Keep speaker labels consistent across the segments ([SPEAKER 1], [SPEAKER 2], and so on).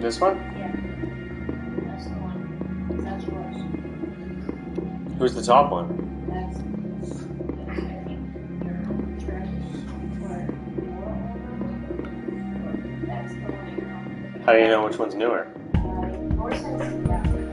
[SPEAKER 1] This one?
[SPEAKER 2] Yeah. That's the one. That's yours.
[SPEAKER 1] Who's the top one?
[SPEAKER 2] That's. That's the one you're on.
[SPEAKER 1] How do you know which one's newer?
[SPEAKER 2] Uh, yours says, yeah.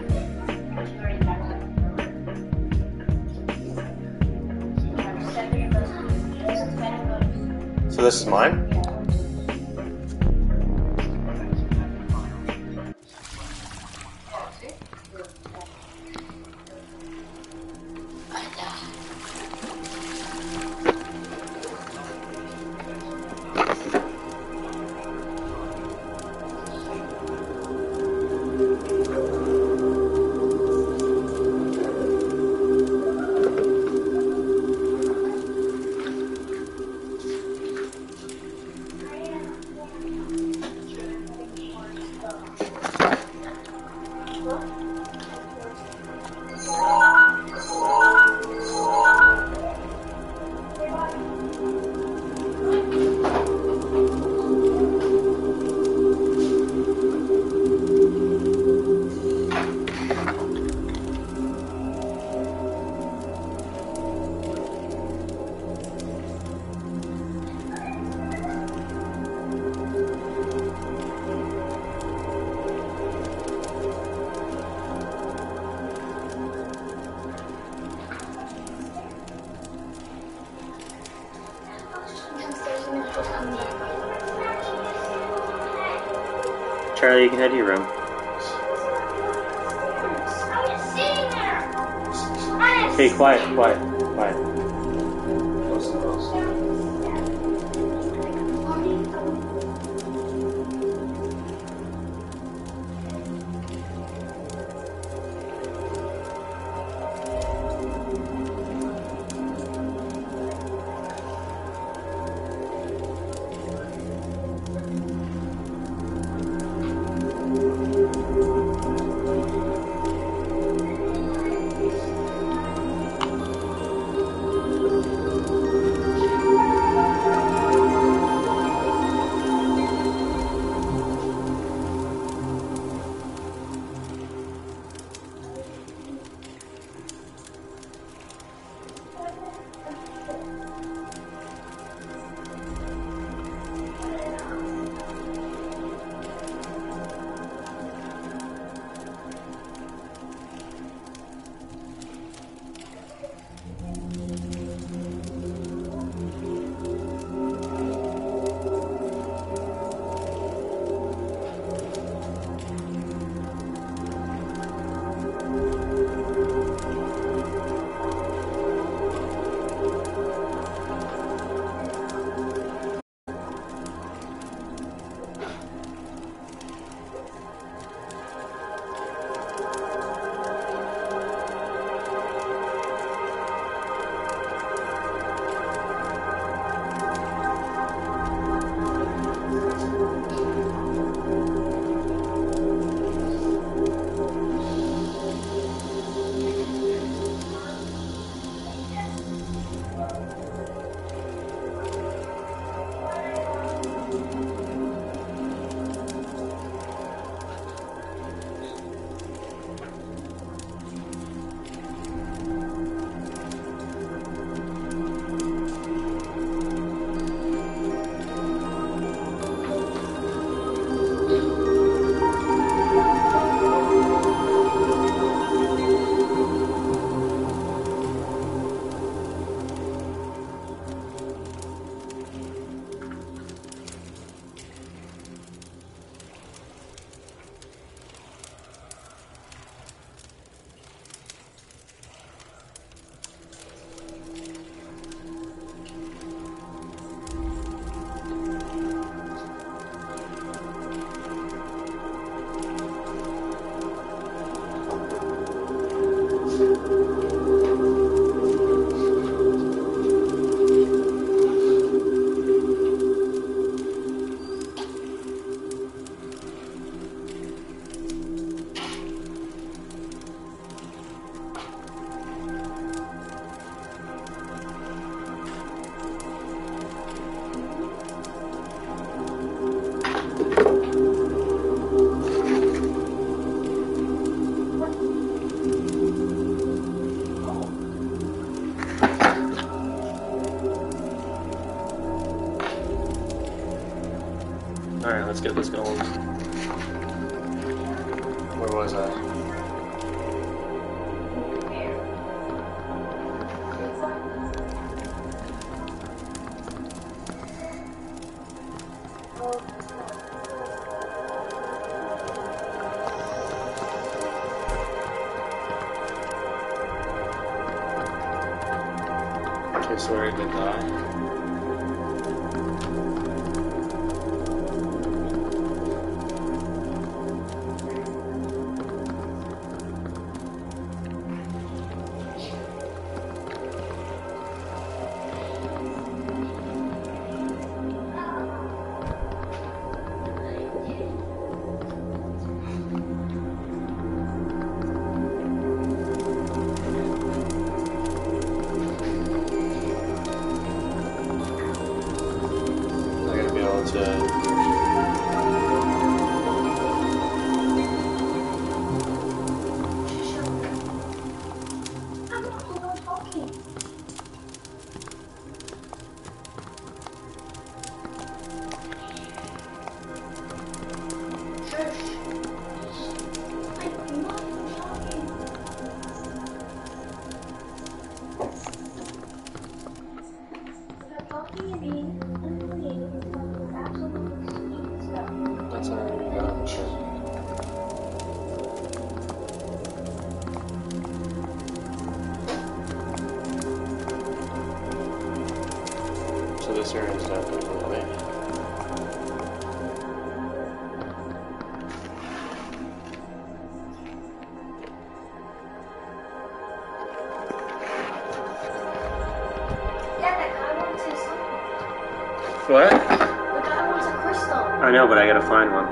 [SPEAKER 1] I know, but I gotta find one.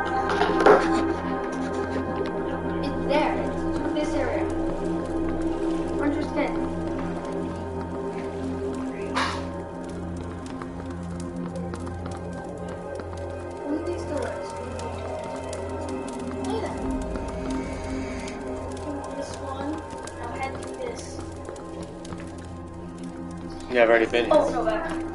[SPEAKER 2] It's there. It's this area. Understand?
[SPEAKER 1] Yeah, I've already been here.
[SPEAKER 2] Oh, no,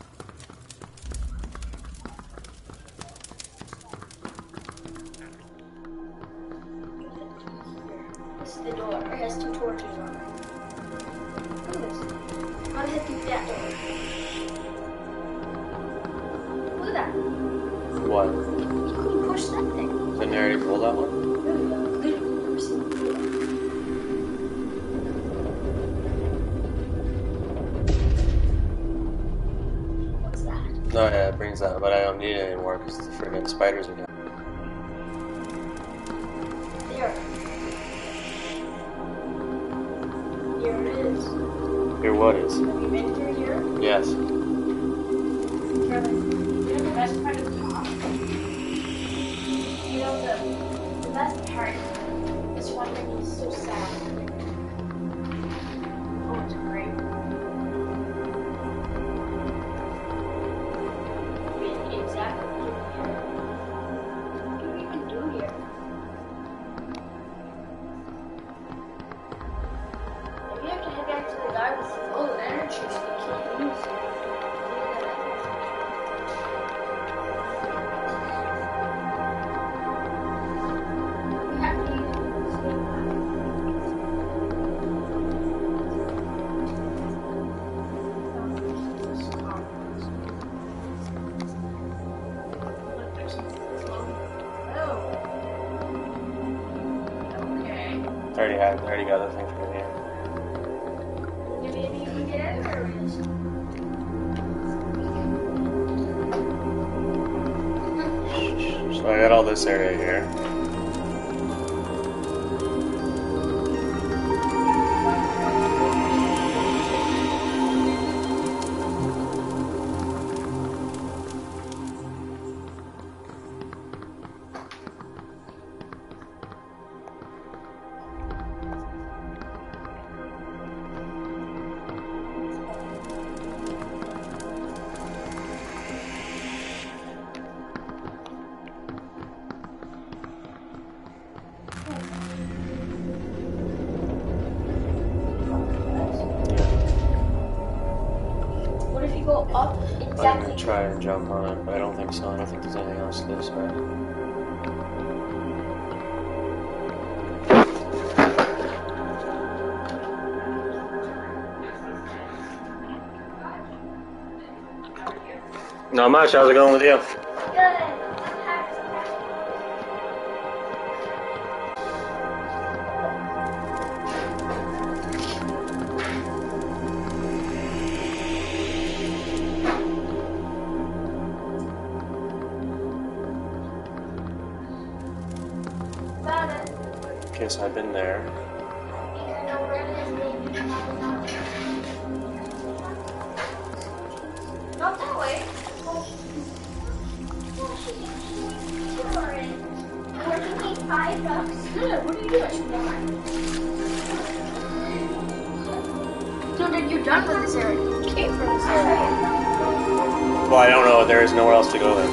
[SPEAKER 3] Not much. How's it going with you?
[SPEAKER 2] Five bucks. What are you doing? So then you're done with this area. You came from this area.
[SPEAKER 3] Well, I don't know. There is nowhere else to go then.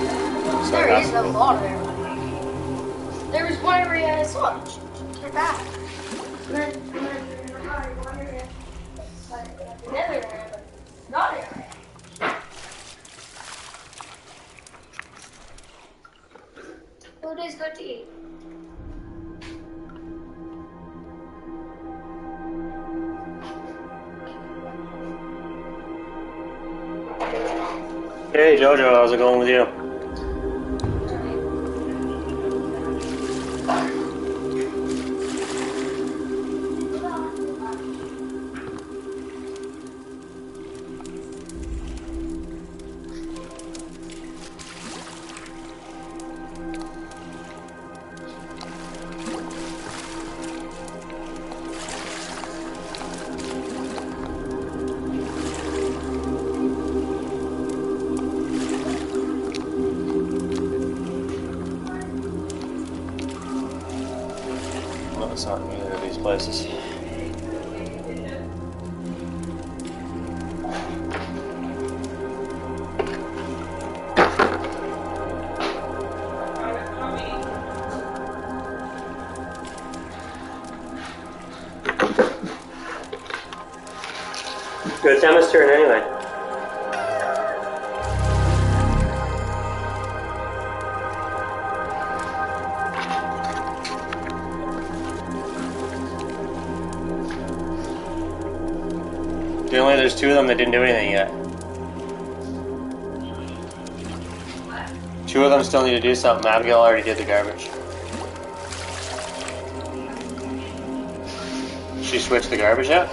[SPEAKER 3] So
[SPEAKER 2] There a lot of area. There was one area I saw. Get back. And then, and then there's one area. Another area, but not an area. Food is good to eat.
[SPEAKER 3] Hey Jojo, how's it going with you? Didn't do anything yet. Two of them still need to do something. Abigail already did the garbage. She switched the garbage yet?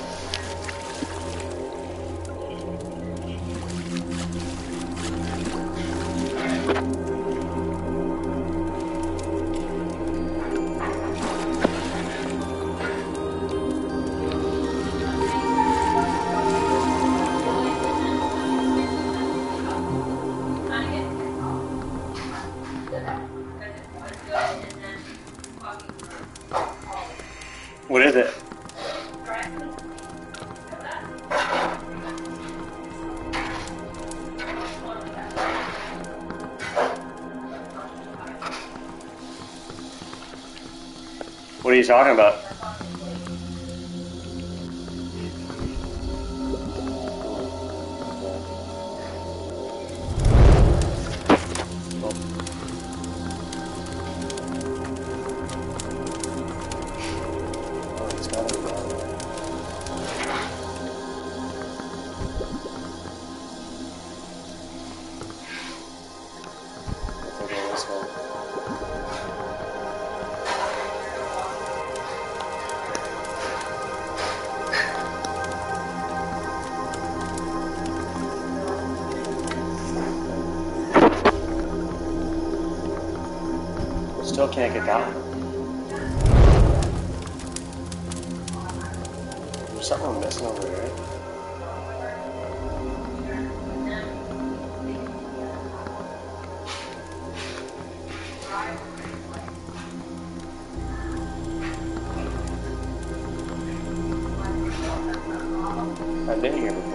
[SPEAKER 3] Talking about? Can't get one. There's something missing over here. I've been here before.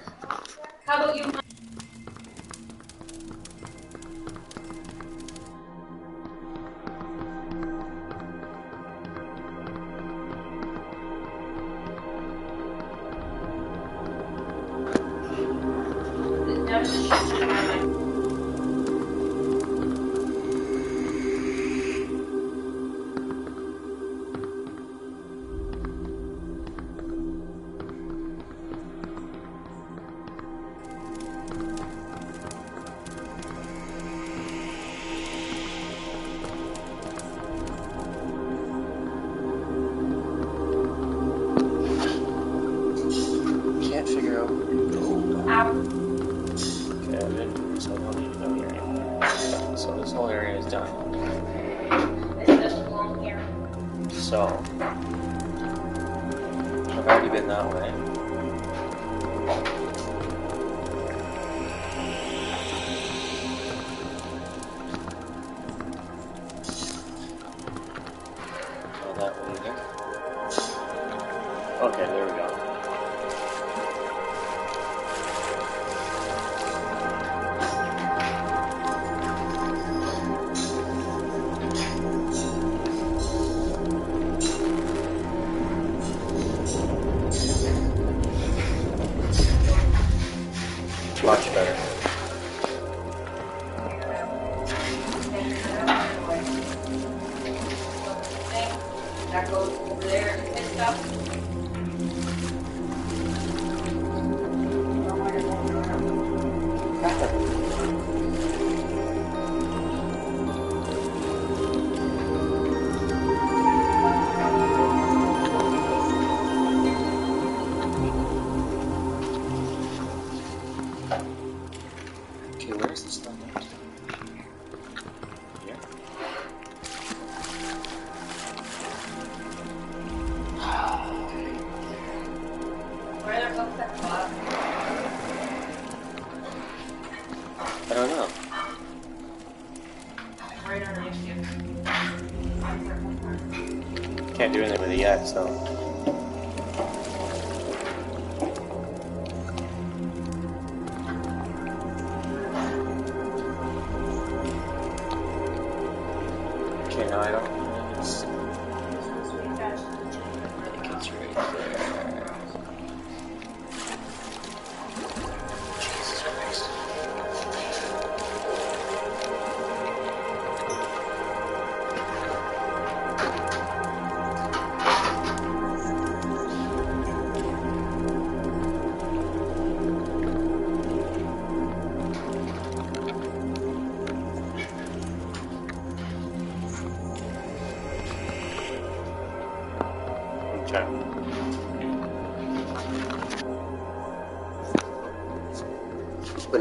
[SPEAKER 1] So.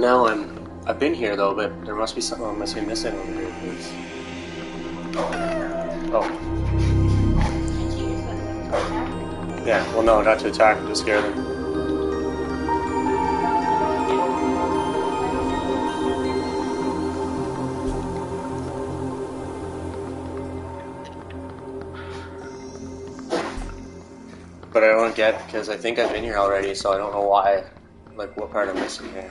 [SPEAKER 1] Now I'm. I've been here though, but there must be something I must be missing over here. 'cause- Oh, yeah. Well, no, not to attack, to scare them. But I don't get because I think I've been here already, so I don't know why. Like, what part I'm missing here.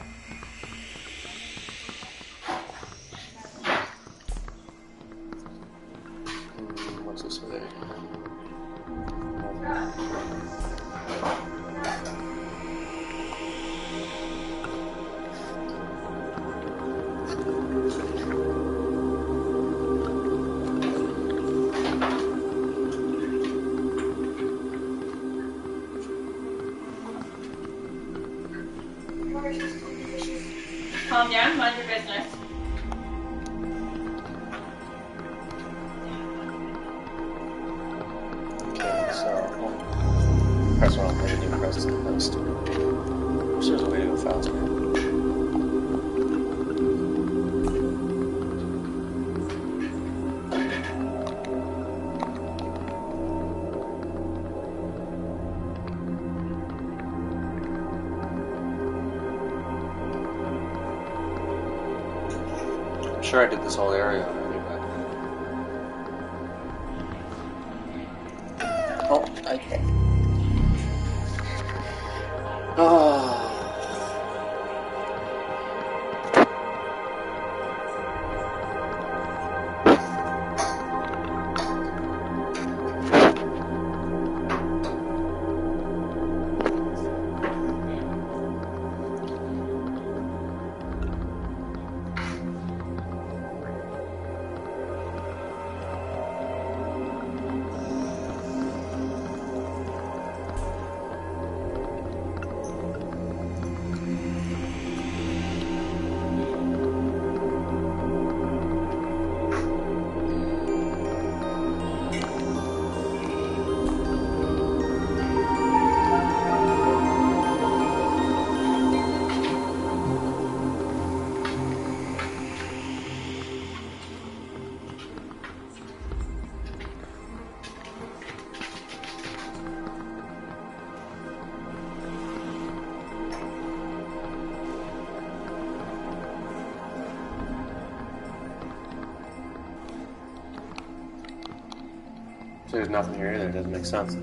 [SPEAKER 1] Doesn't make sense.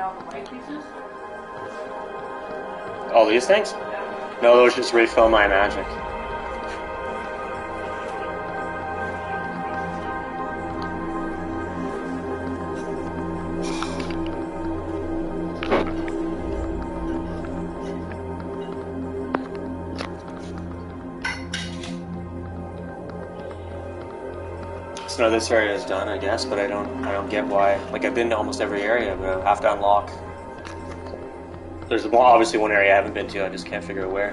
[SPEAKER 2] All the white pieces.
[SPEAKER 1] All these things? No, those just refill my magic. This area is done, I guess, but I don't I don't get why. Like I've been to almost every area, but I have to unlock. There's obviously one area I haven't been to. I just can't figure out where.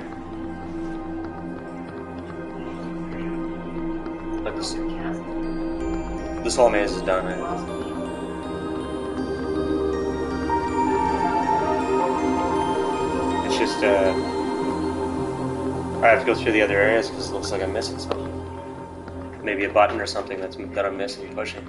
[SPEAKER 1] Like this, this whole maze is done. Right? It's just uh, I have to go through the other areas because it looks like I'm missing something. Maybe a button or something that's that I'm missing pushing.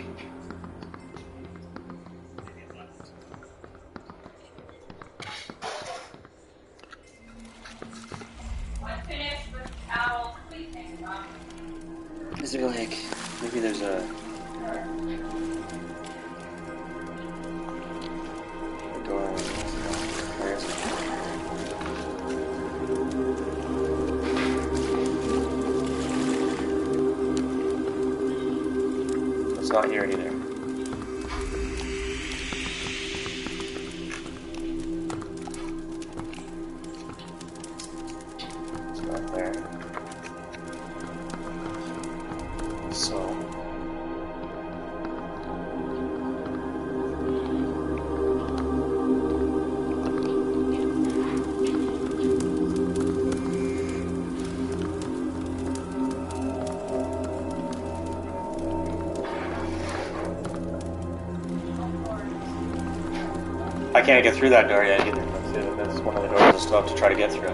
[SPEAKER 1] Can't get through that door yet either. That's, that's one of the doors I still have to try to get through.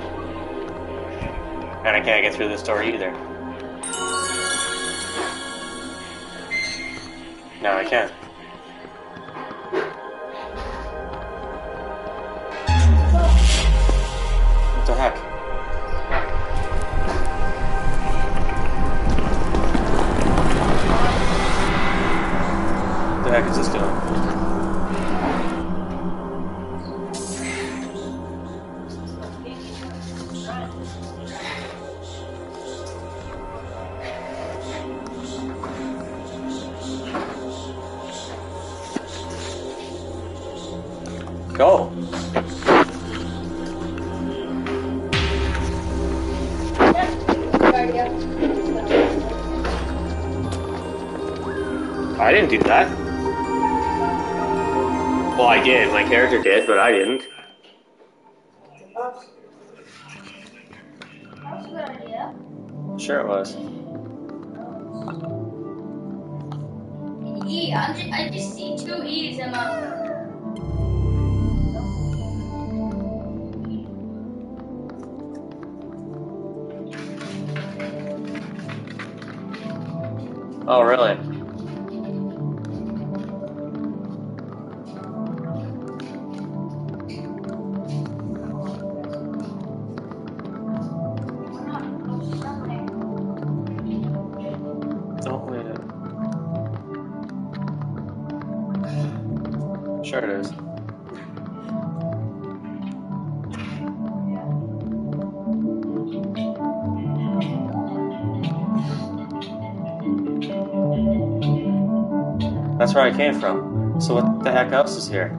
[SPEAKER 1] And I can't get through this door either. No, I can't. Do that. Well, I did. My character did, but I didn't. Came from. So what the heck else is here?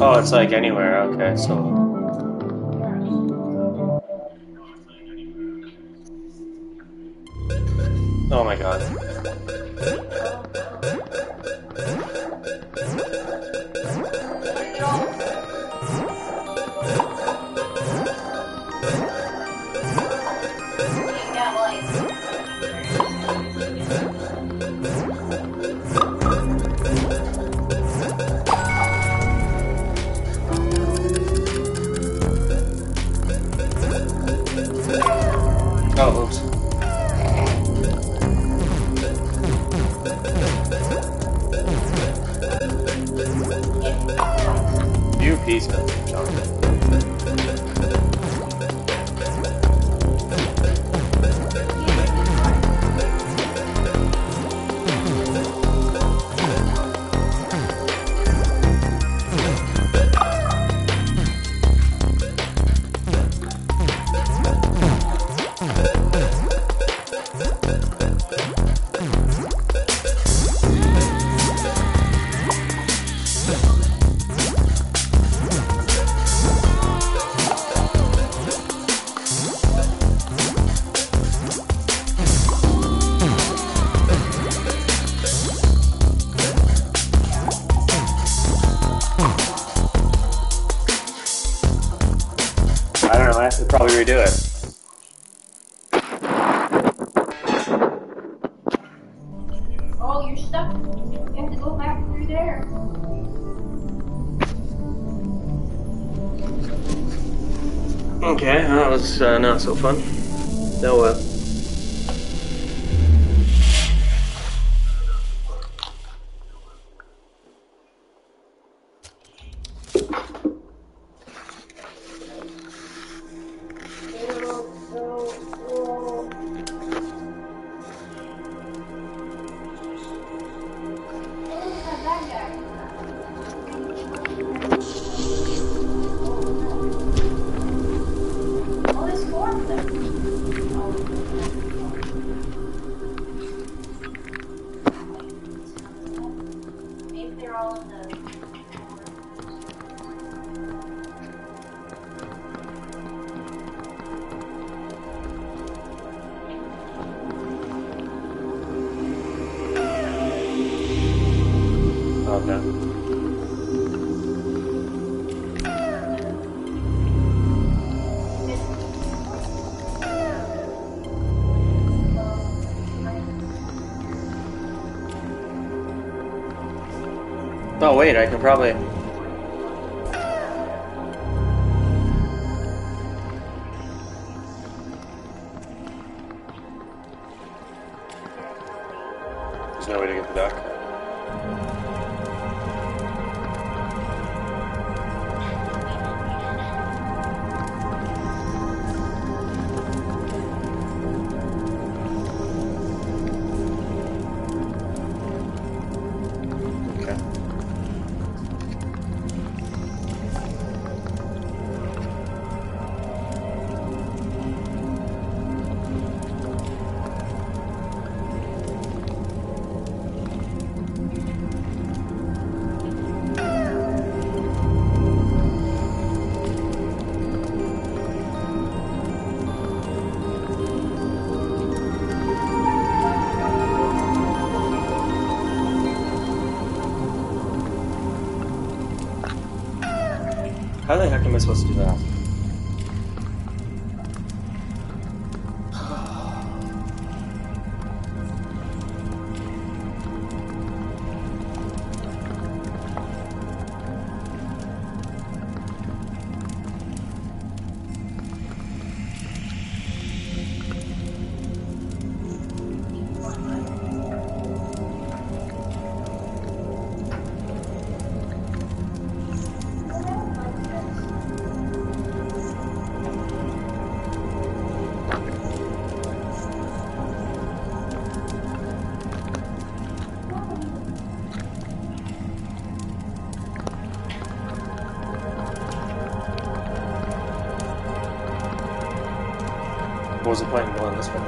[SPEAKER 1] Oh, it's like anywhere. Okay, so. Oh my god.
[SPEAKER 4] so fun. wait, I can probably wasn't planning on this one.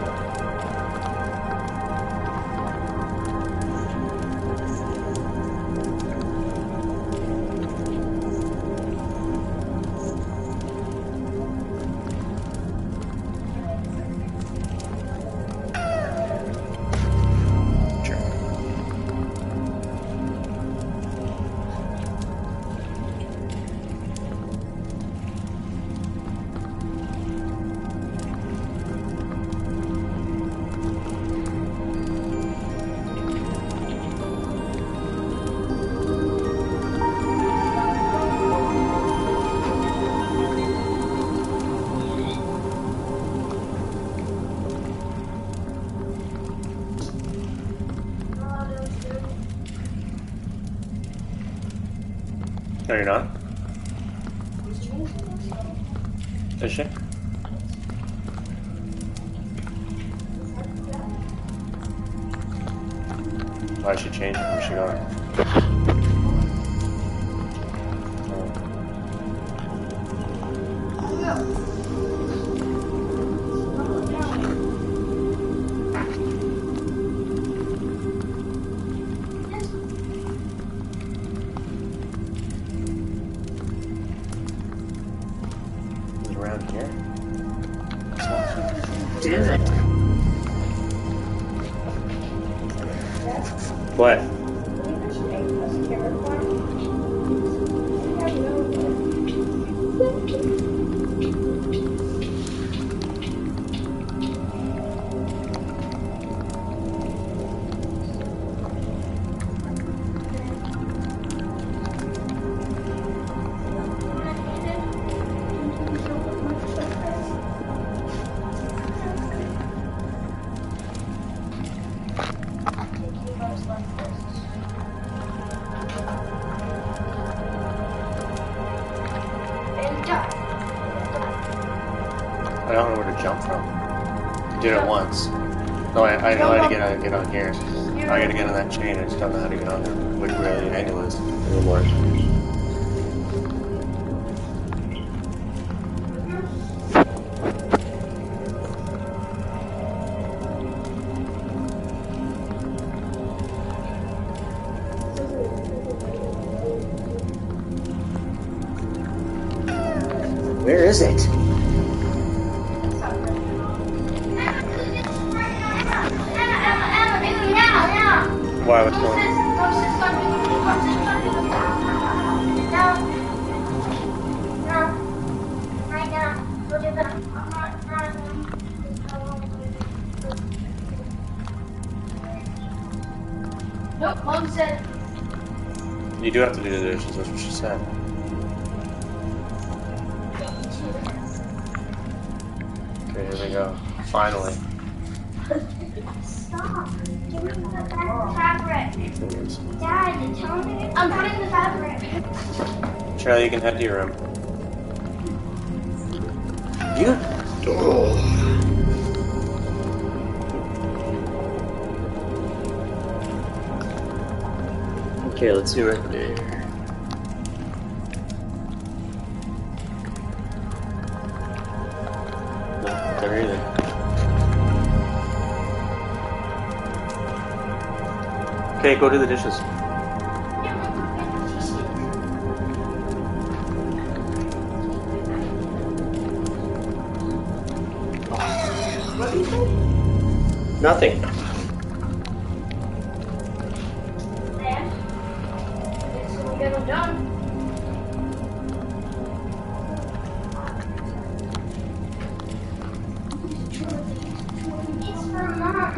[SPEAKER 4] I should change it.
[SPEAKER 2] can head to him. You? Oh. Okay, let's do right there. No, there either. Okay, go do the dishes. Nothing.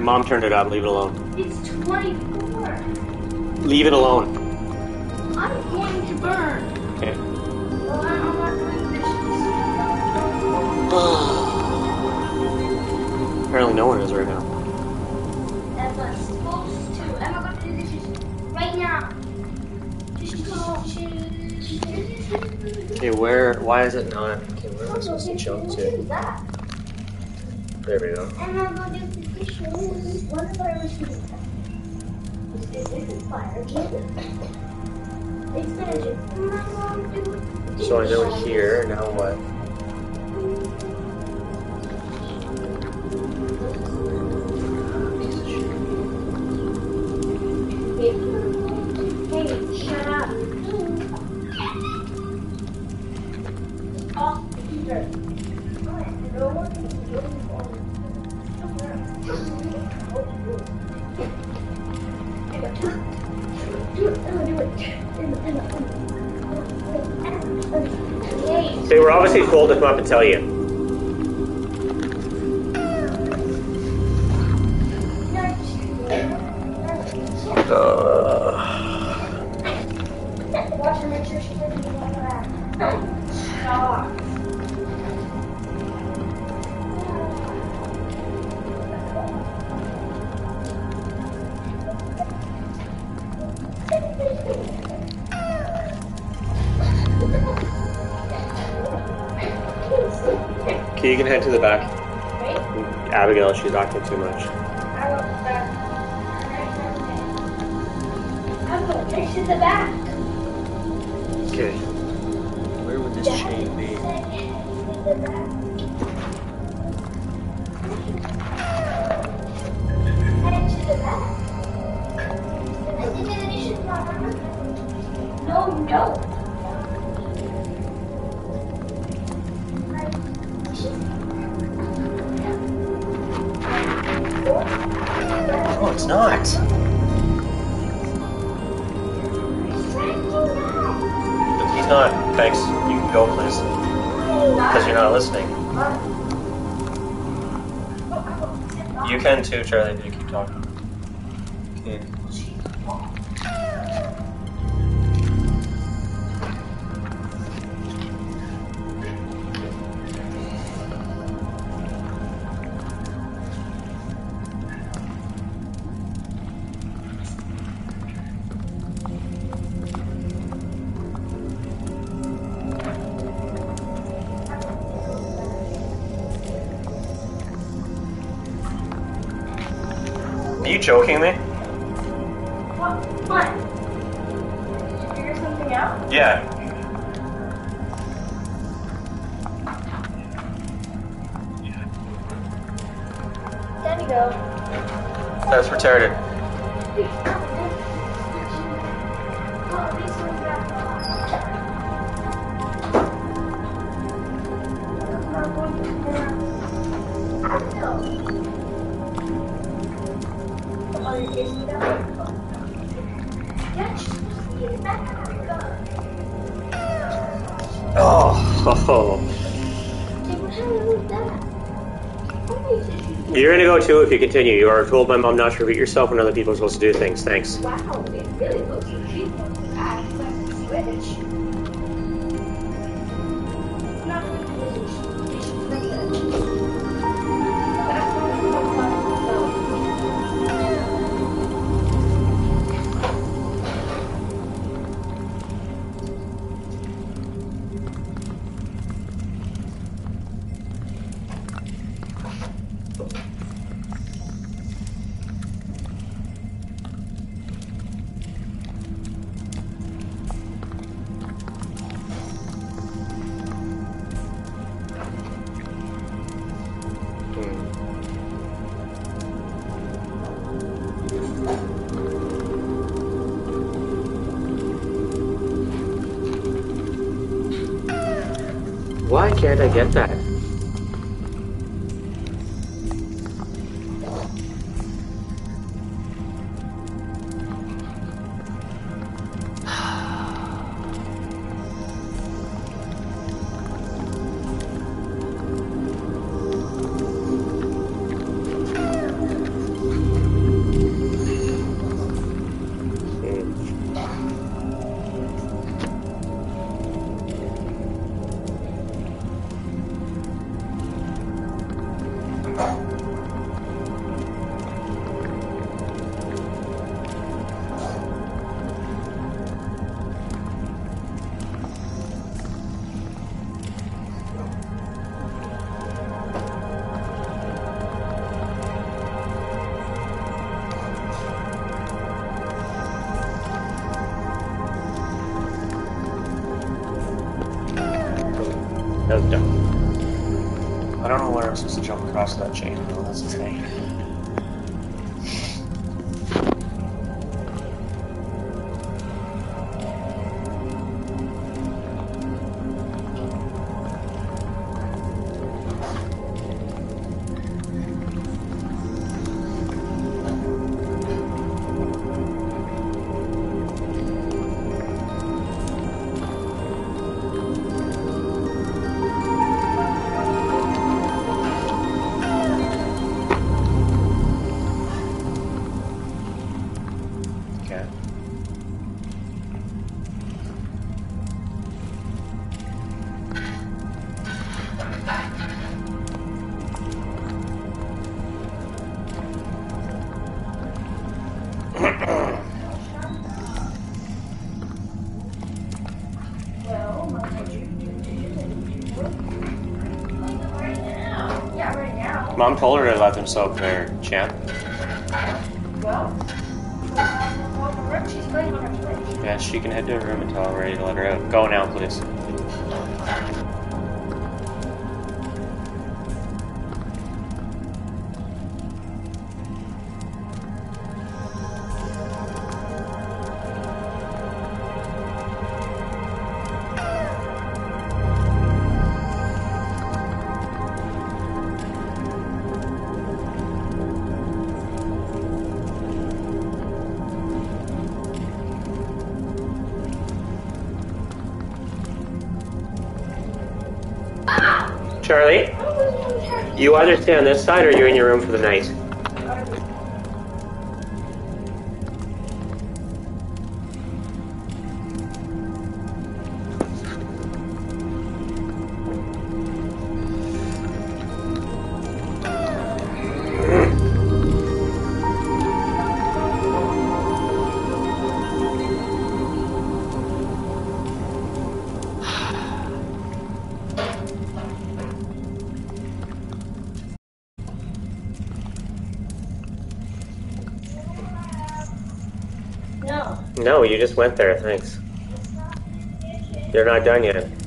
[SPEAKER 1] Mom
[SPEAKER 2] turned it up. Leave it alone.
[SPEAKER 1] It's 24.
[SPEAKER 2] Leave it alone.
[SPEAKER 1] I'm going to burn.
[SPEAKER 2] Okay.
[SPEAKER 1] Well, I'm not doing this.
[SPEAKER 2] Apparently no one is right now. Okay, where, why is it not? Okay, where am I supposed to jump to? There we go. So I know here, now what? Roxy's bold to come up and tell you. head to the back. Abigail, she's acting too much. You
[SPEAKER 1] joking me?
[SPEAKER 4] What? What? Did you figure something out?
[SPEAKER 1] Yeah.
[SPEAKER 4] There you go.
[SPEAKER 1] That's retarded. You're gonna go too if you continue. You are told by mom not to repeat yourself when other people are supposed to do things. Thanks.
[SPEAKER 4] Wow, it really looks
[SPEAKER 1] Why
[SPEAKER 4] playing on her Switch.
[SPEAKER 1] Yeah, she can head to her room until I'm ready to let her out. Go now, please. You on this side or you're in your room for the night.
[SPEAKER 2] you just went there, thanks. You're not done yet.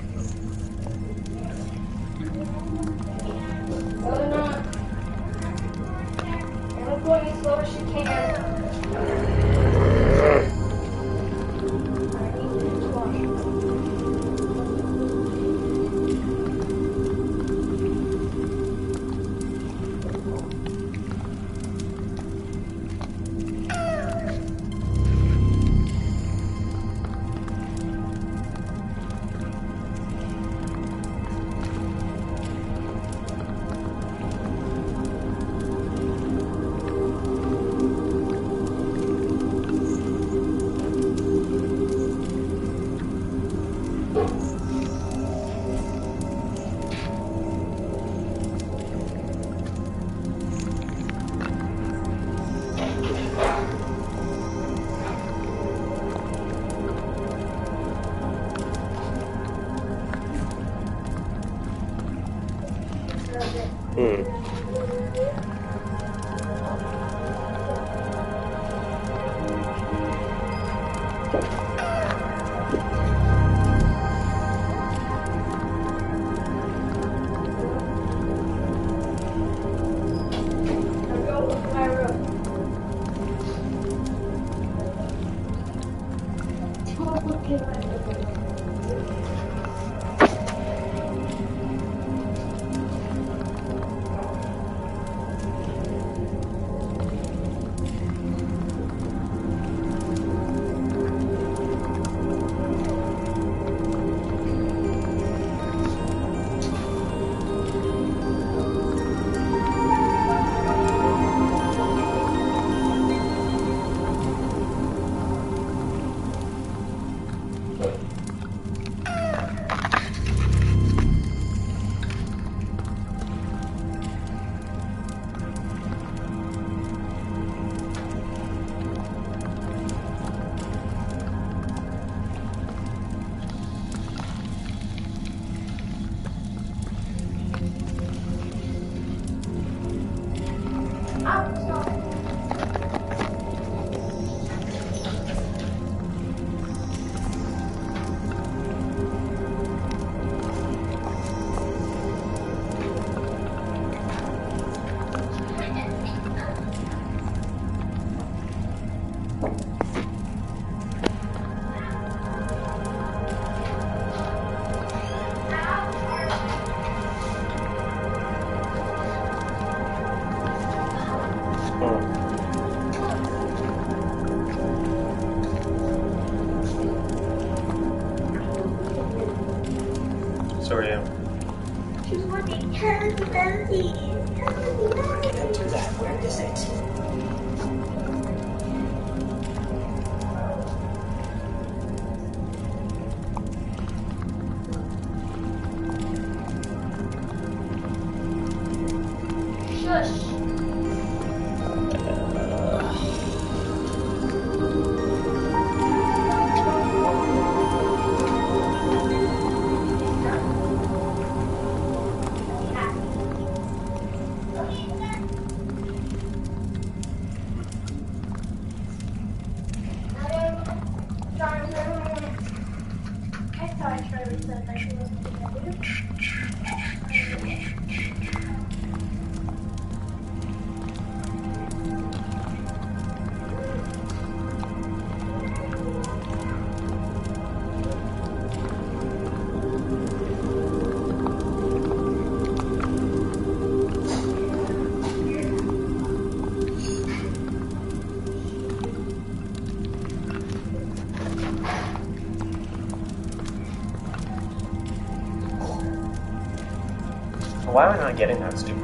[SPEAKER 2] why am I not getting that stupid?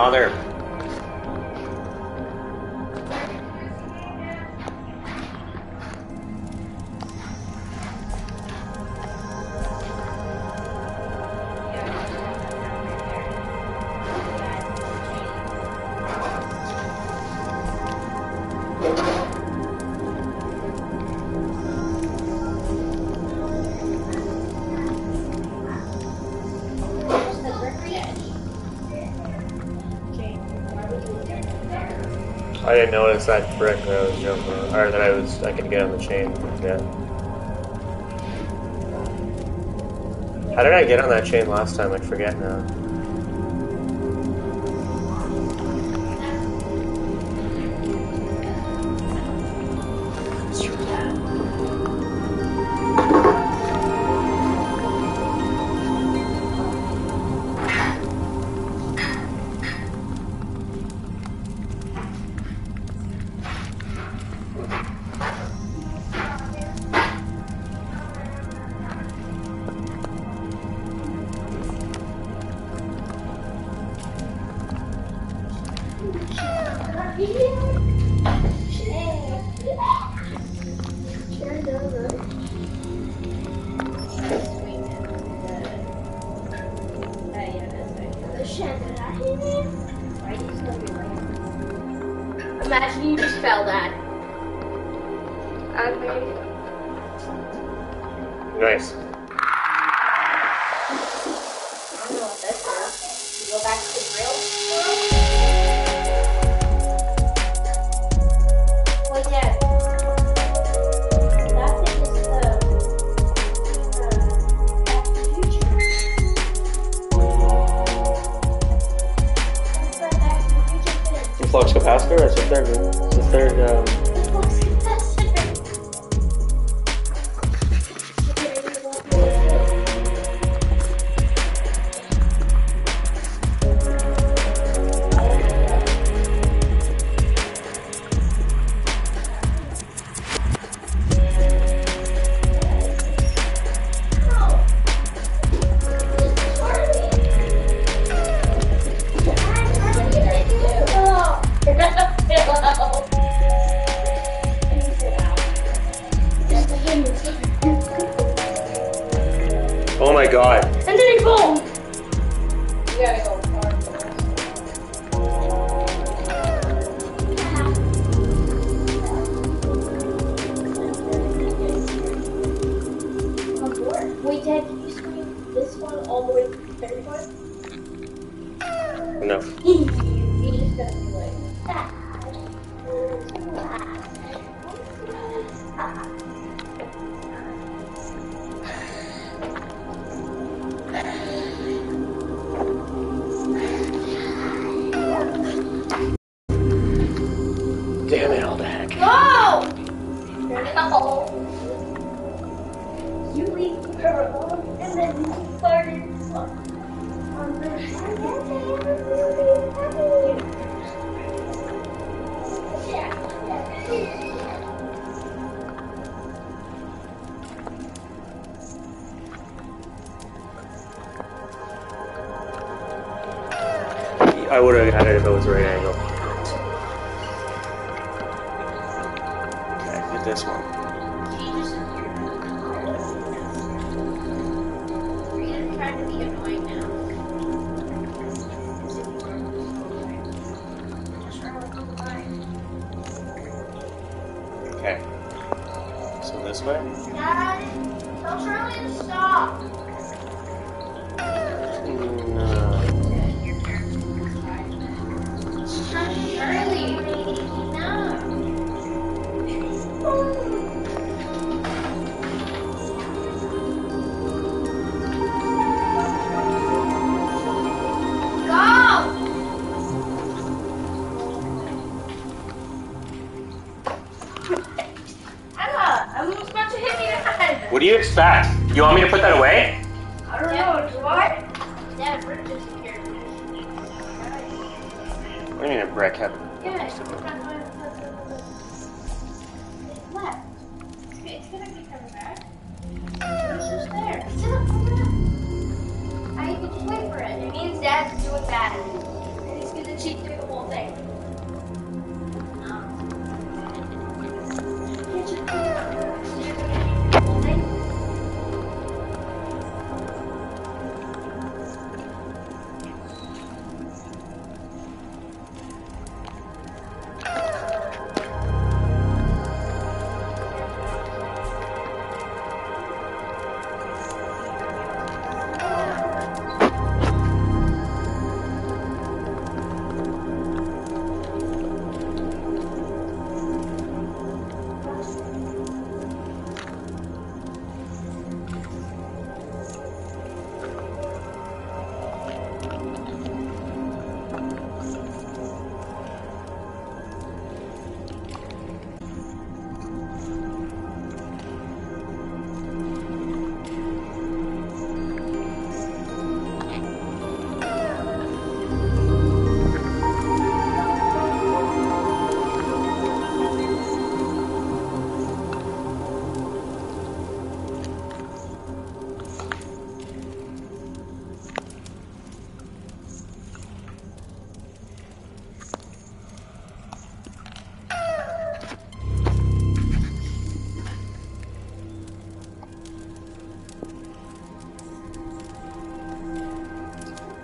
[SPEAKER 2] mother. didn't notice that brick that I was jumping on, or that I was, I could get on the chain, yeah. How did I get on that chain last time? I forget now.
[SPEAKER 5] back.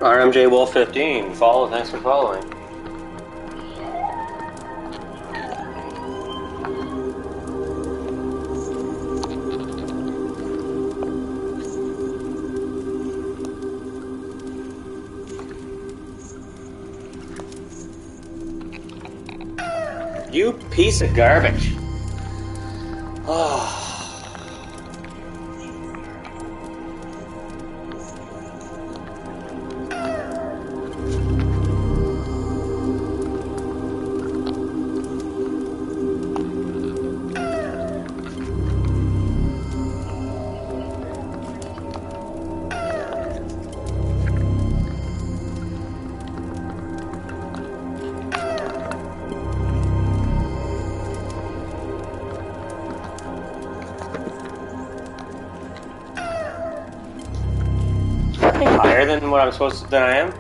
[SPEAKER 1] RMJ Wolf 15, follow, thanks for following. You piece of garbage. I'm supposed to, than I am?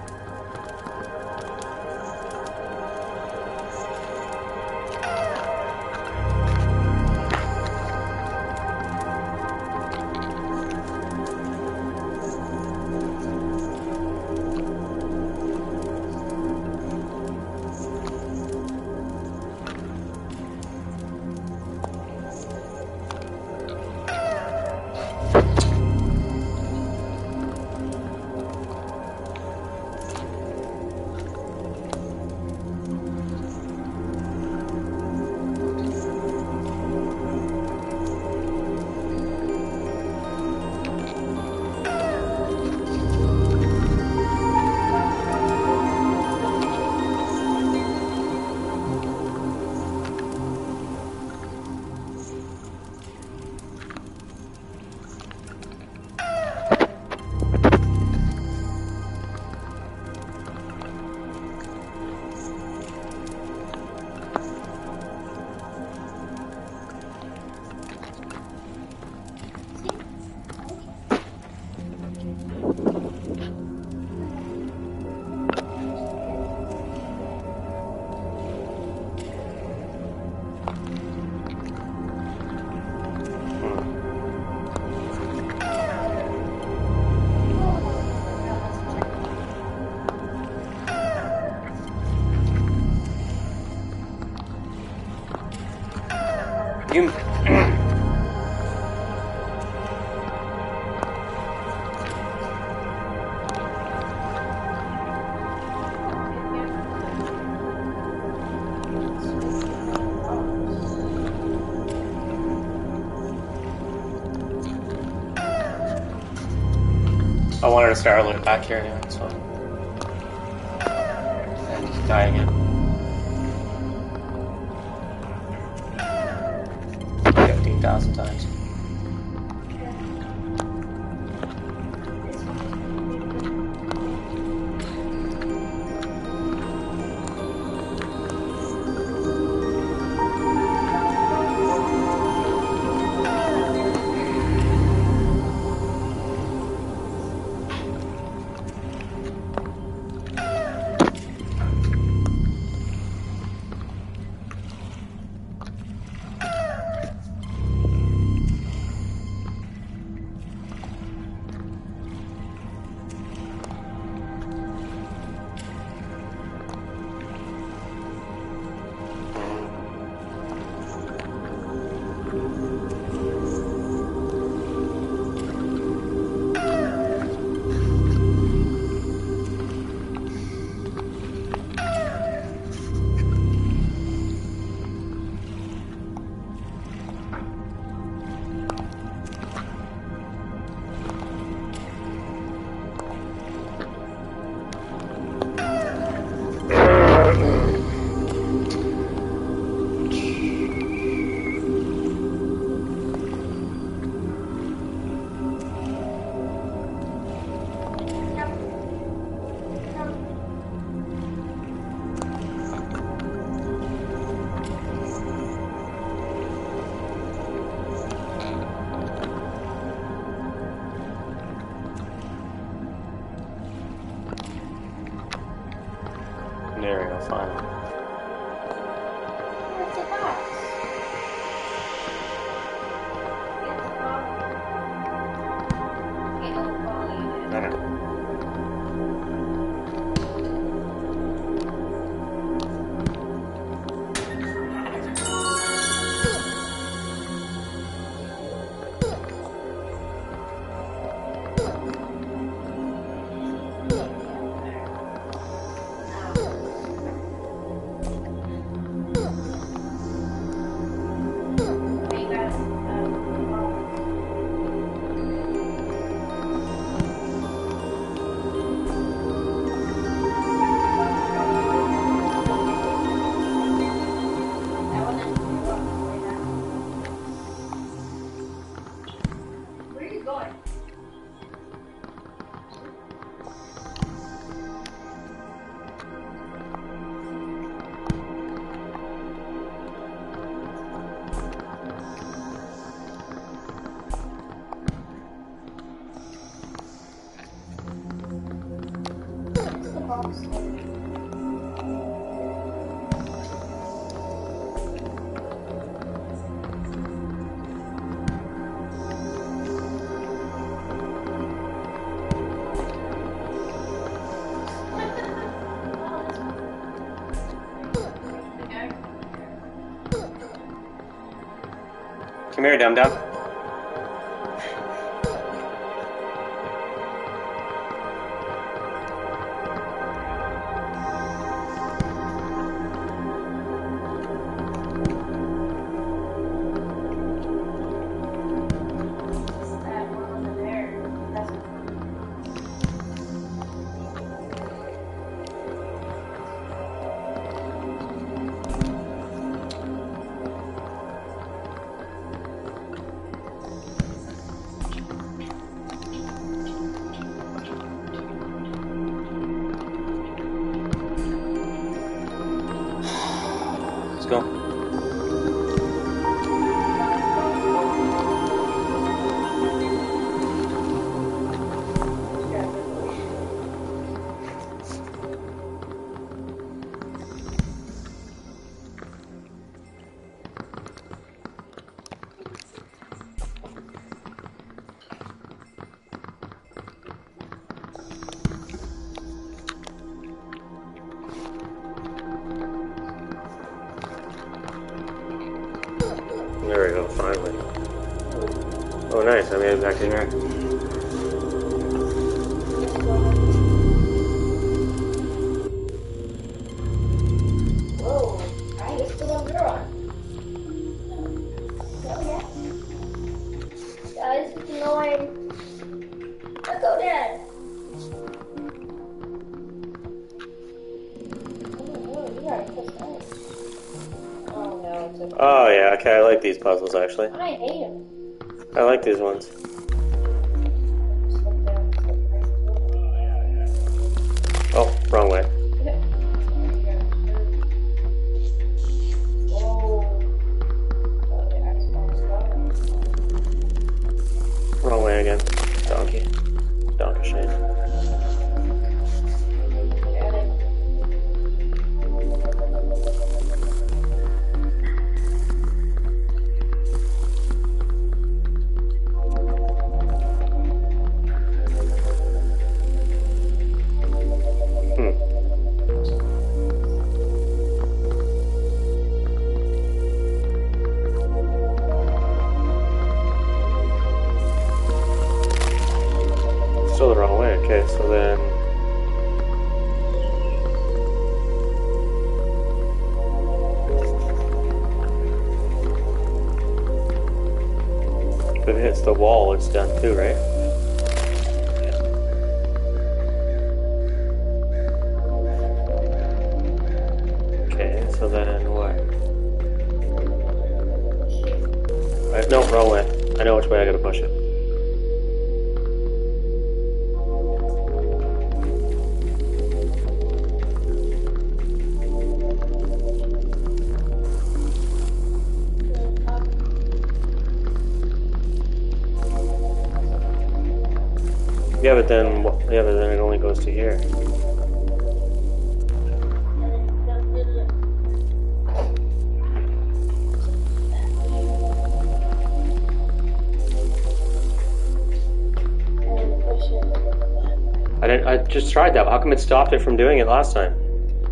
[SPEAKER 4] Star loot back here anyway, so. And he's dying it. Fifteen thousand times. mirror down, down. puzzles, actually.
[SPEAKER 1] I hate them.
[SPEAKER 4] I like these ones. come it stopped it from doing it last time?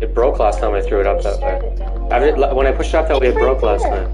[SPEAKER 4] It broke last time I threw it up that way. When I pushed it up that way, it broke last time.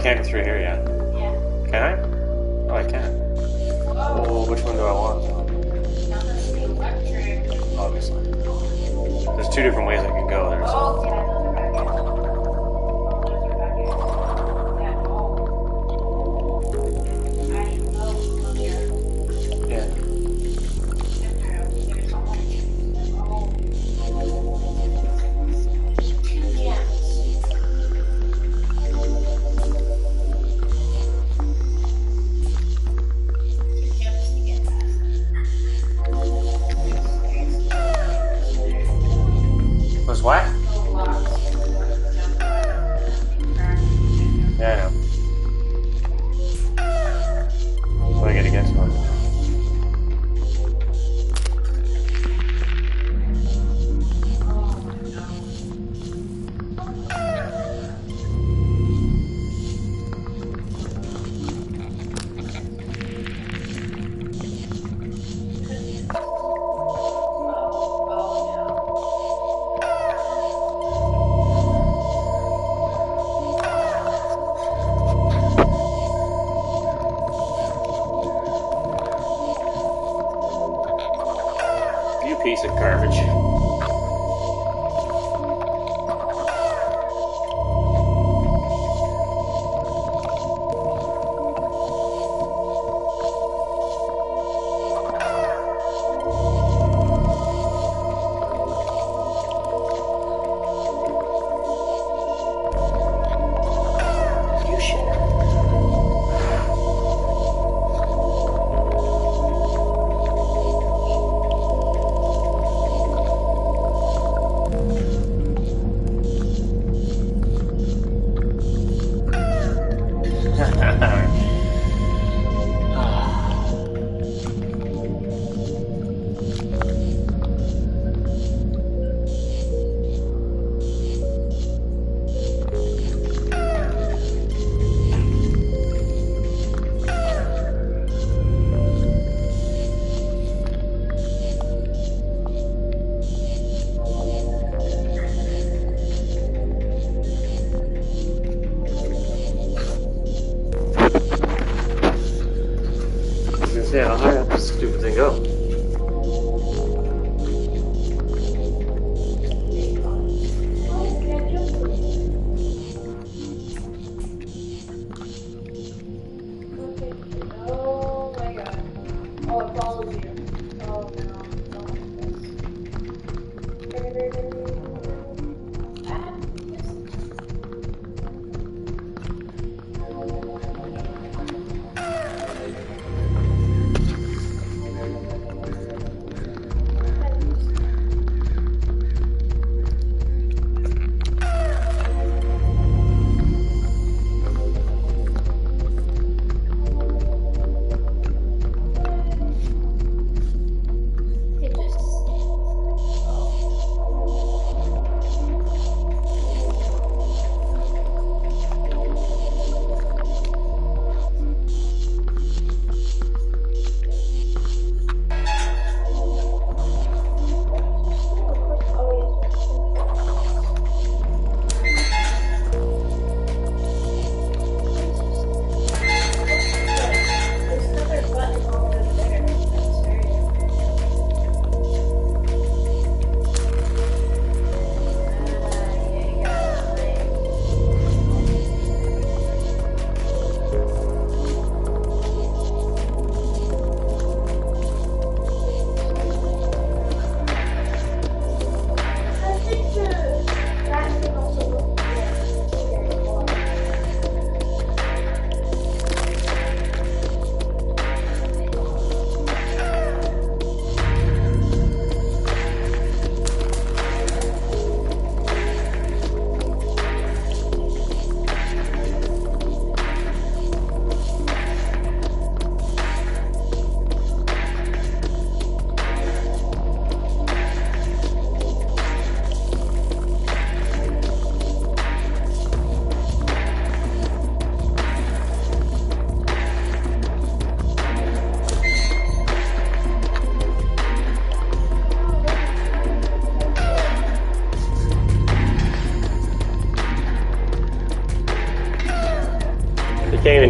[SPEAKER 4] can't go through here.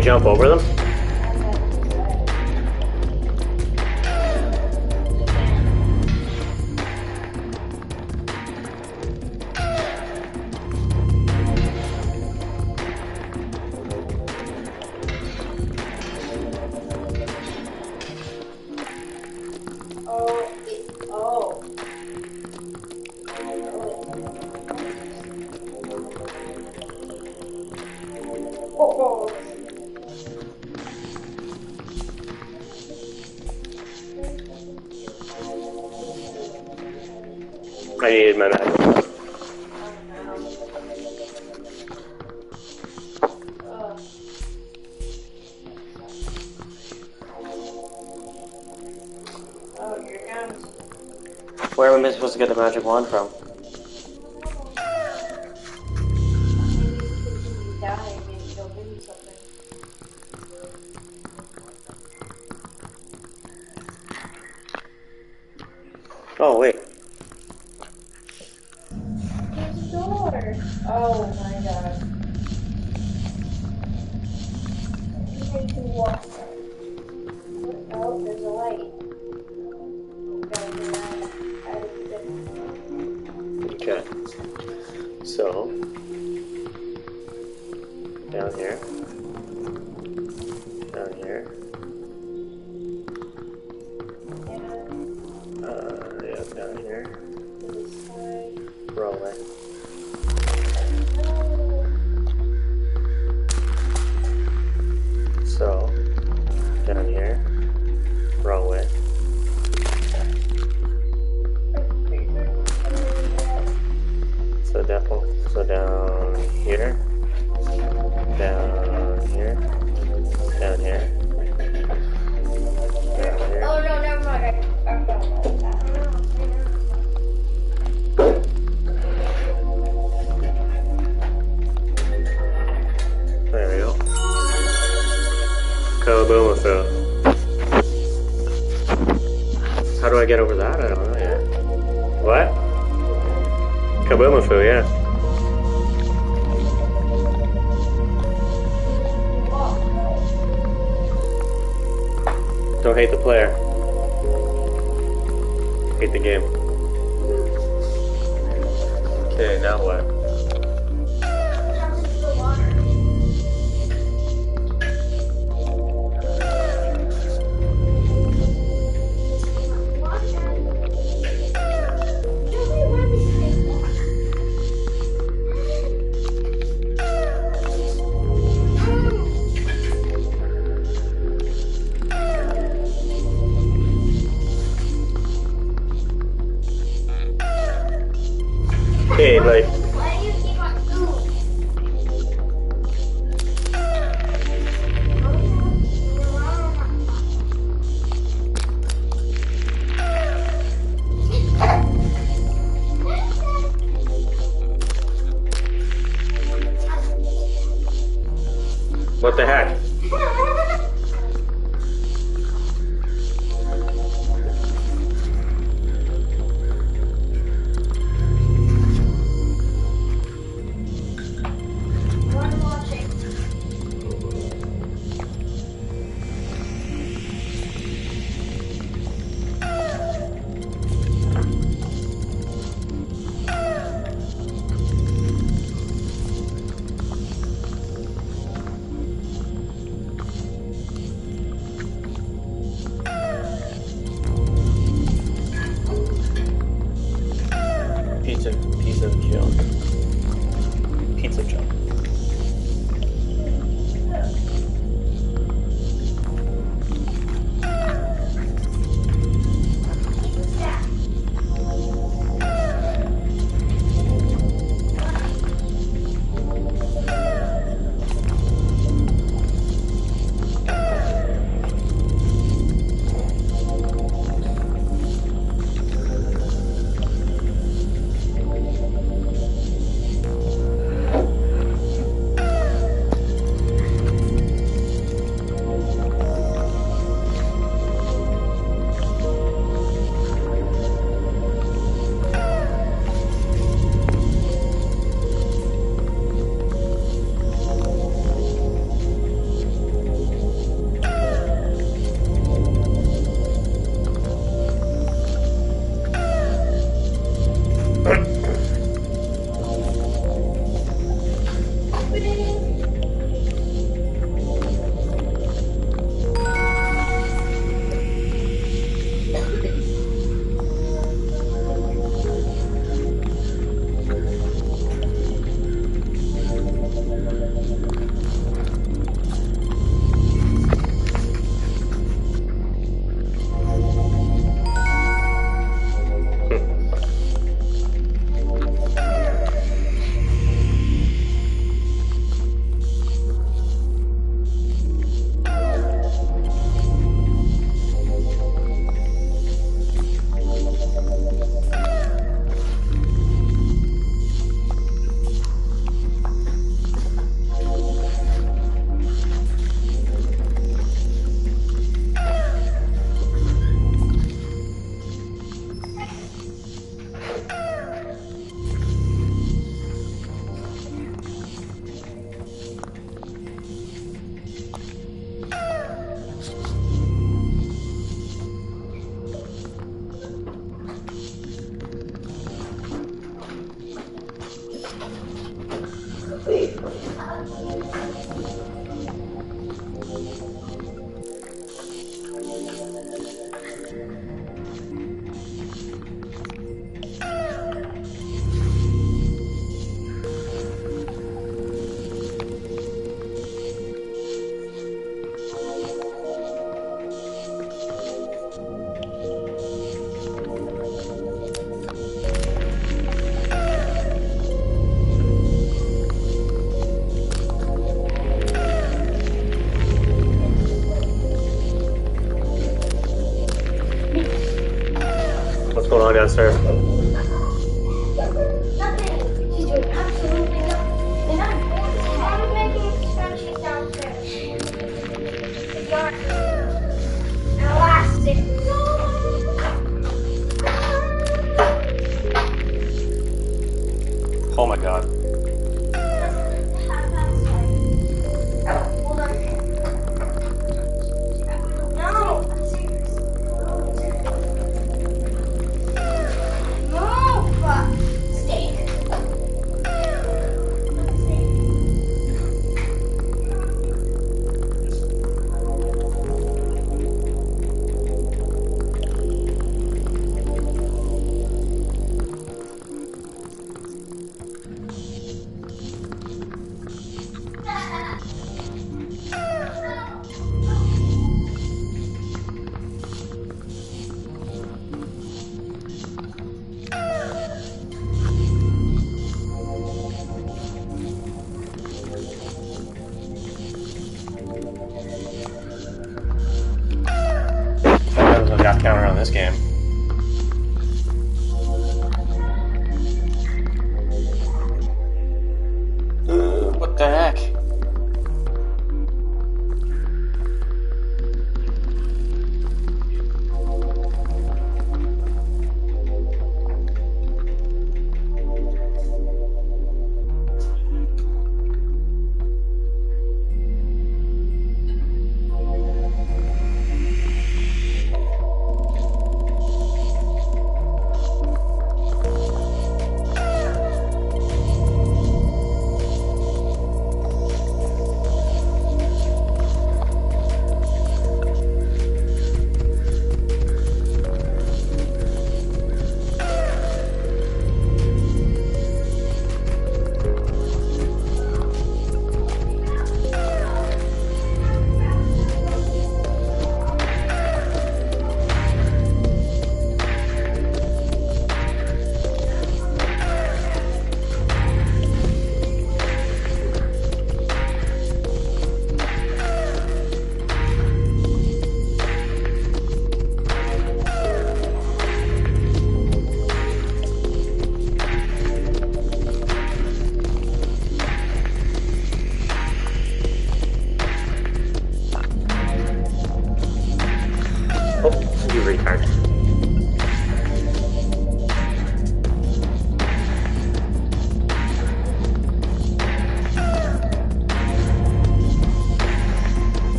[SPEAKER 1] jump over them? get a magic wand from? hate the player.
[SPEAKER 2] Downstairs?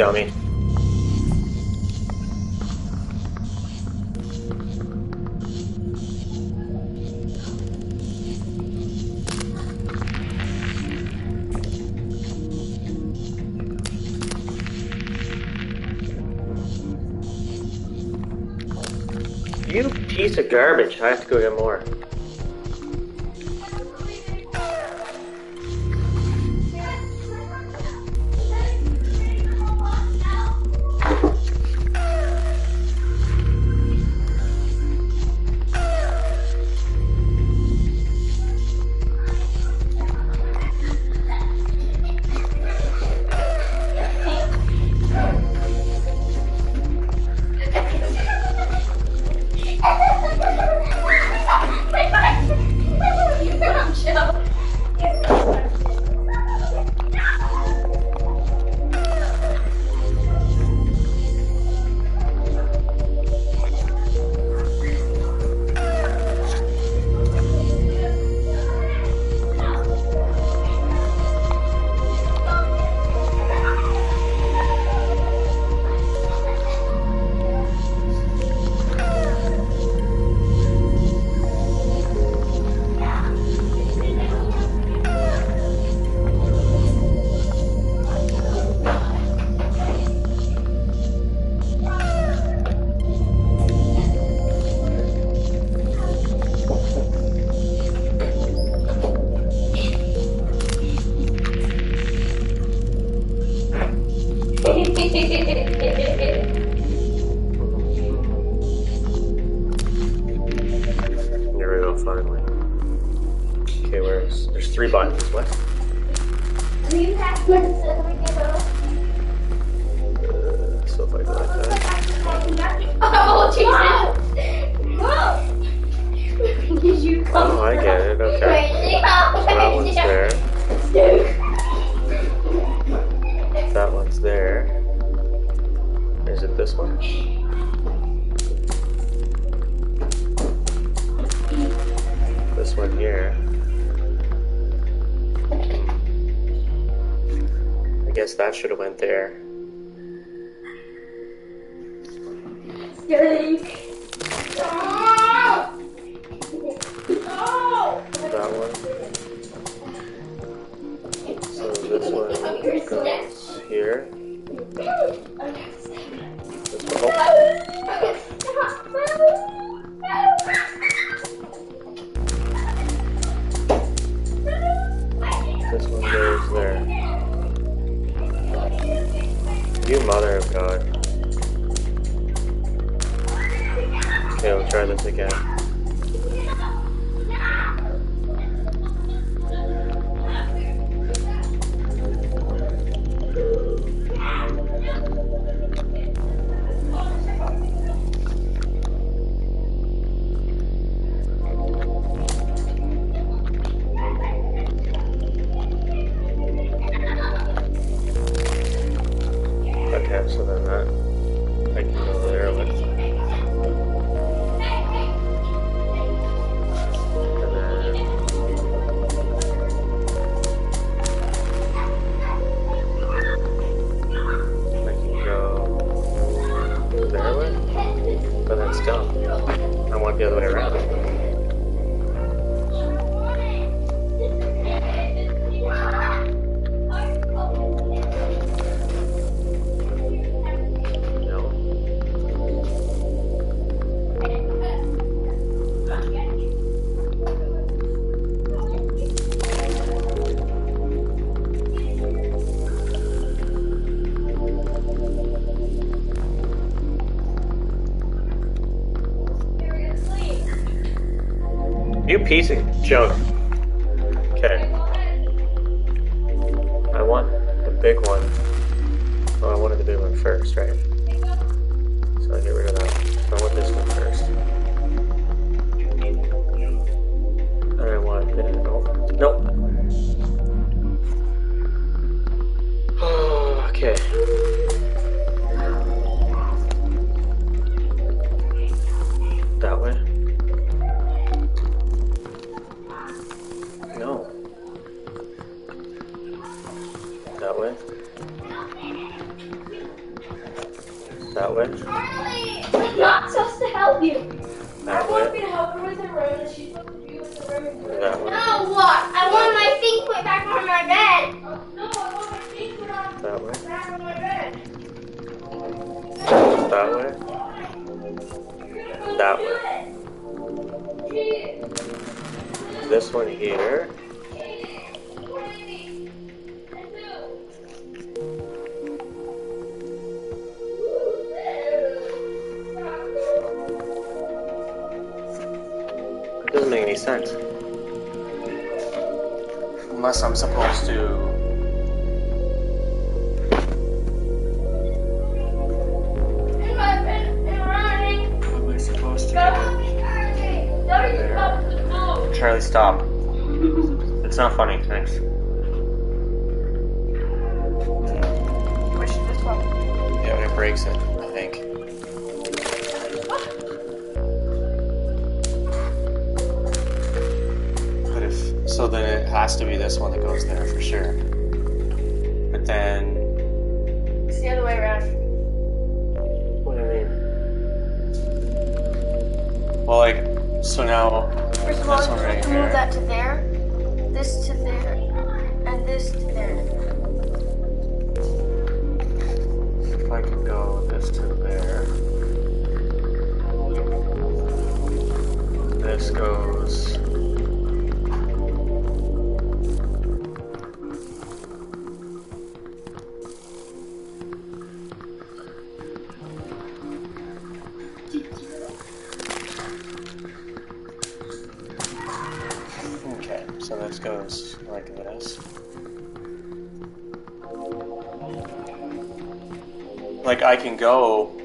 [SPEAKER 2] gummy. You
[SPEAKER 1] piece of garbage. I have to go get more. Piece of junk. Charlie, stop. It's not funny, thanks. Yeah, when it breaks it, I think. But if so then it has to be this one that goes there for sure. But then
[SPEAKER 4] It's the other way around.
[SPEAKER 1] What do you mean? Well like so now that's
[SPEAKER 4] move that to there, this to there, and this to there.
[SPEAKER 1] If I can go this to there. This goes go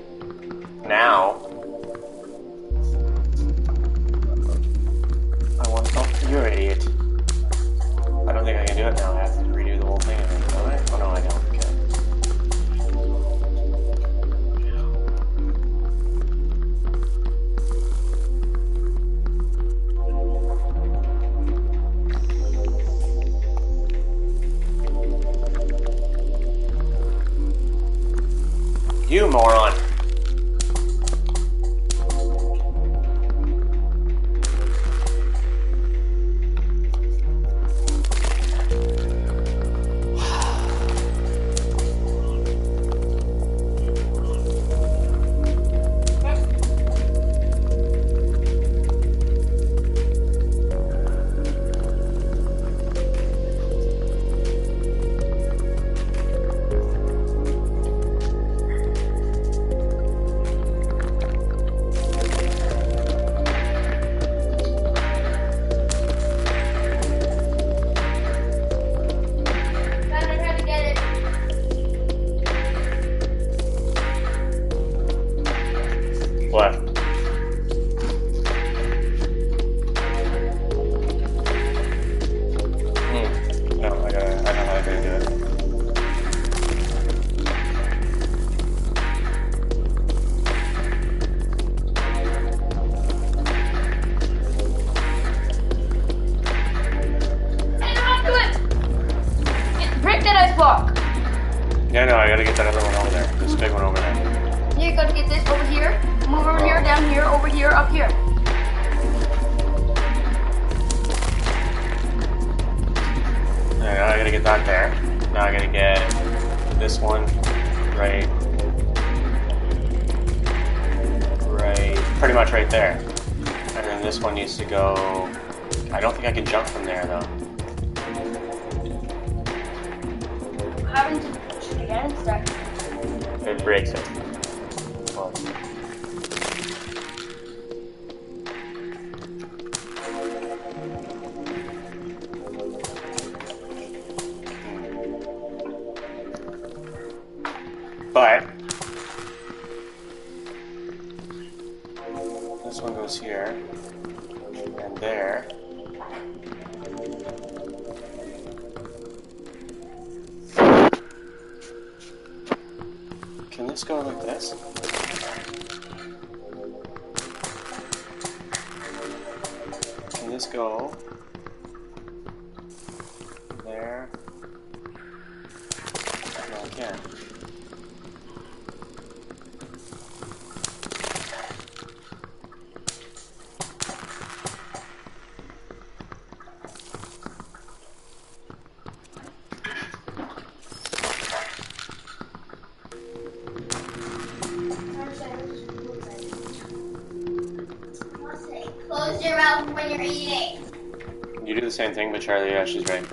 [SPEAKER 1] Can this go like this? Can this go there? No, I can't. Charlie, yeah, she's right.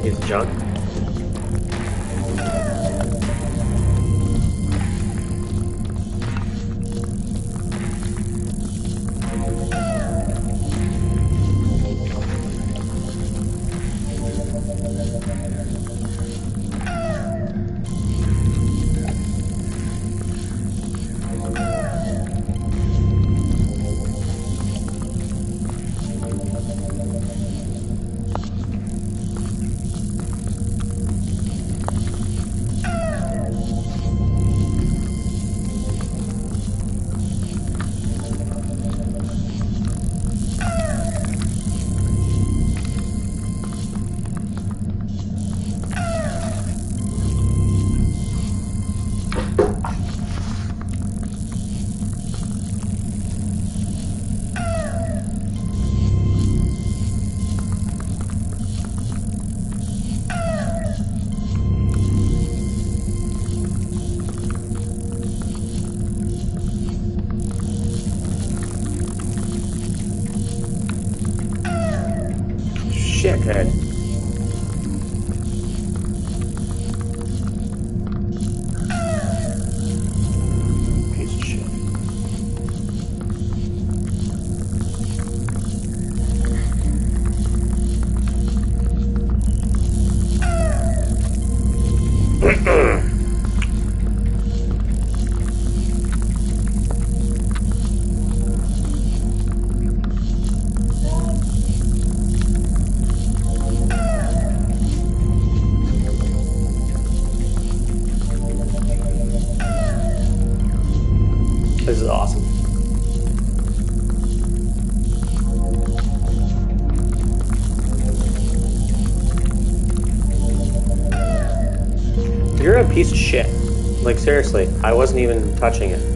[SPEAKER 1] Piece of junk. Piece of shit. Like, seriously, I wasn't even touching it.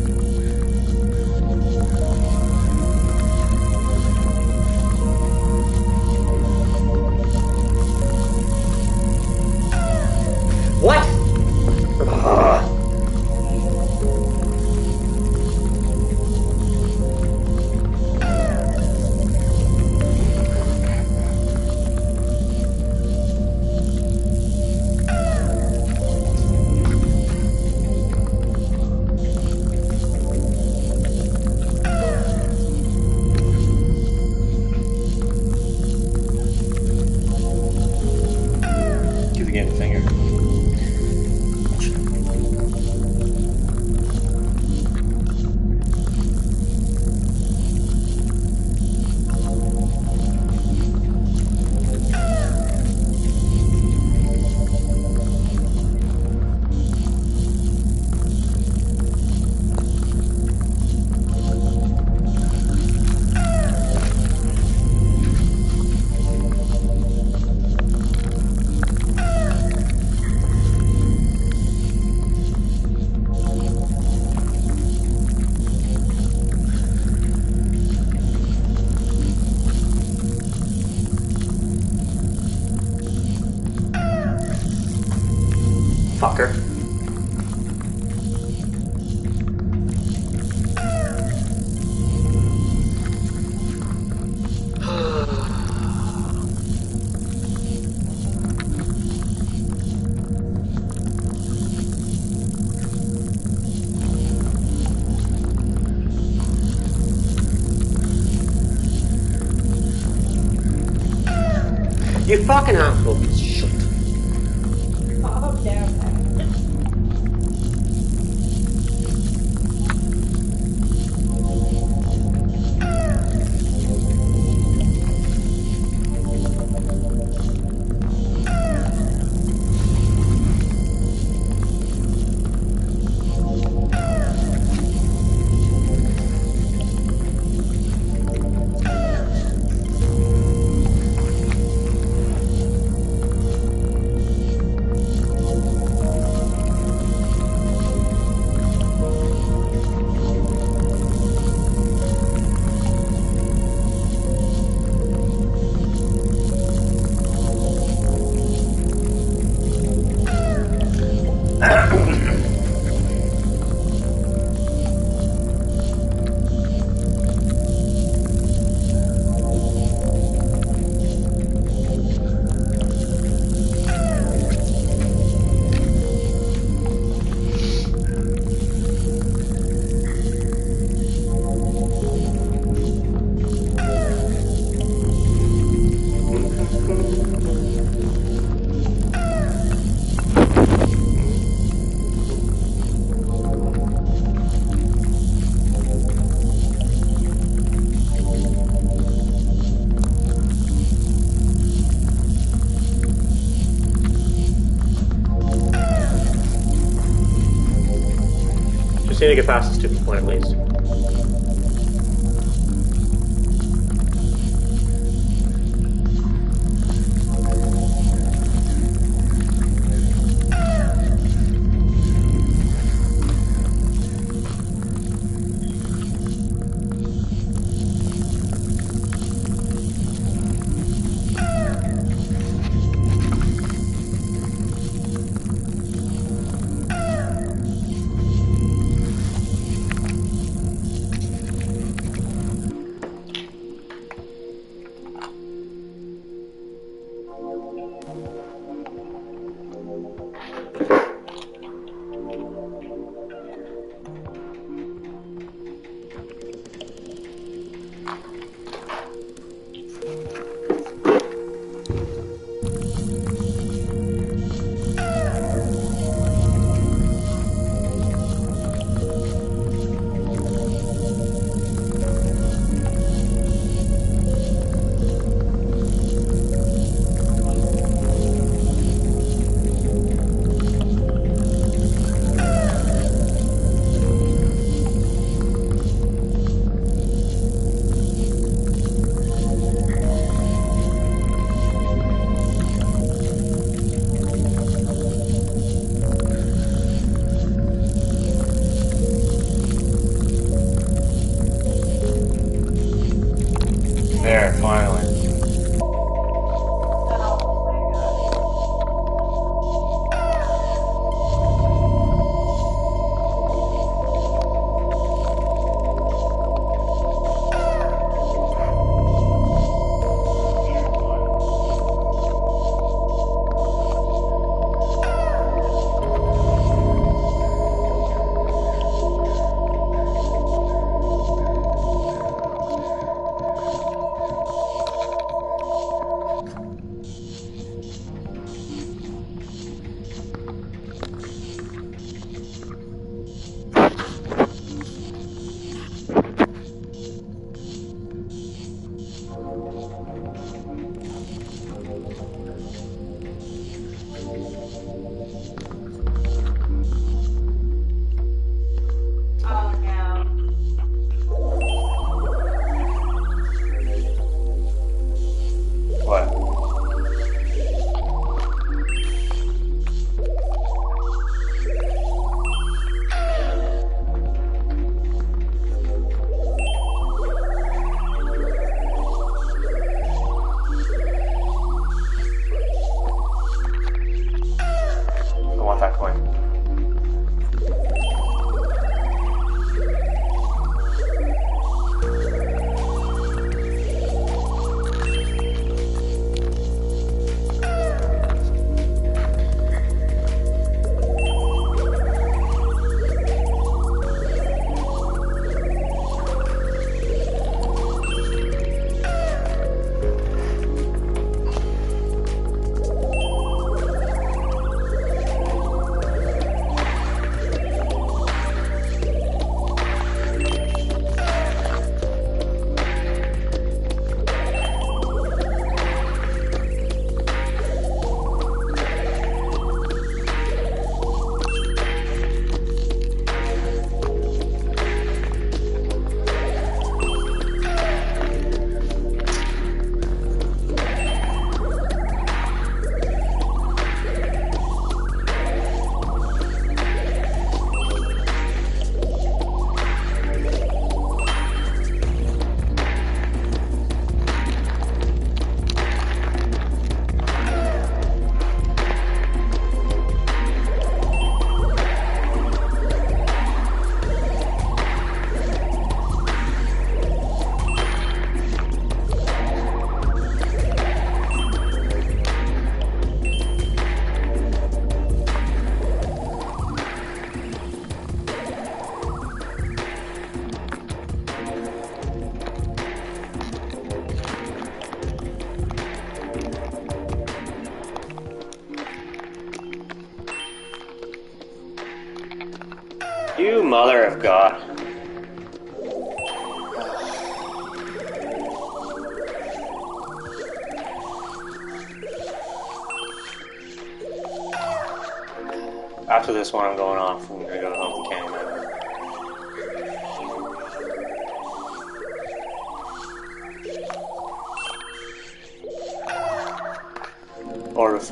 [SPEAKER 1] To get past the stupid point at least.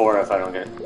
[SPEAKER 4] Or if I don't get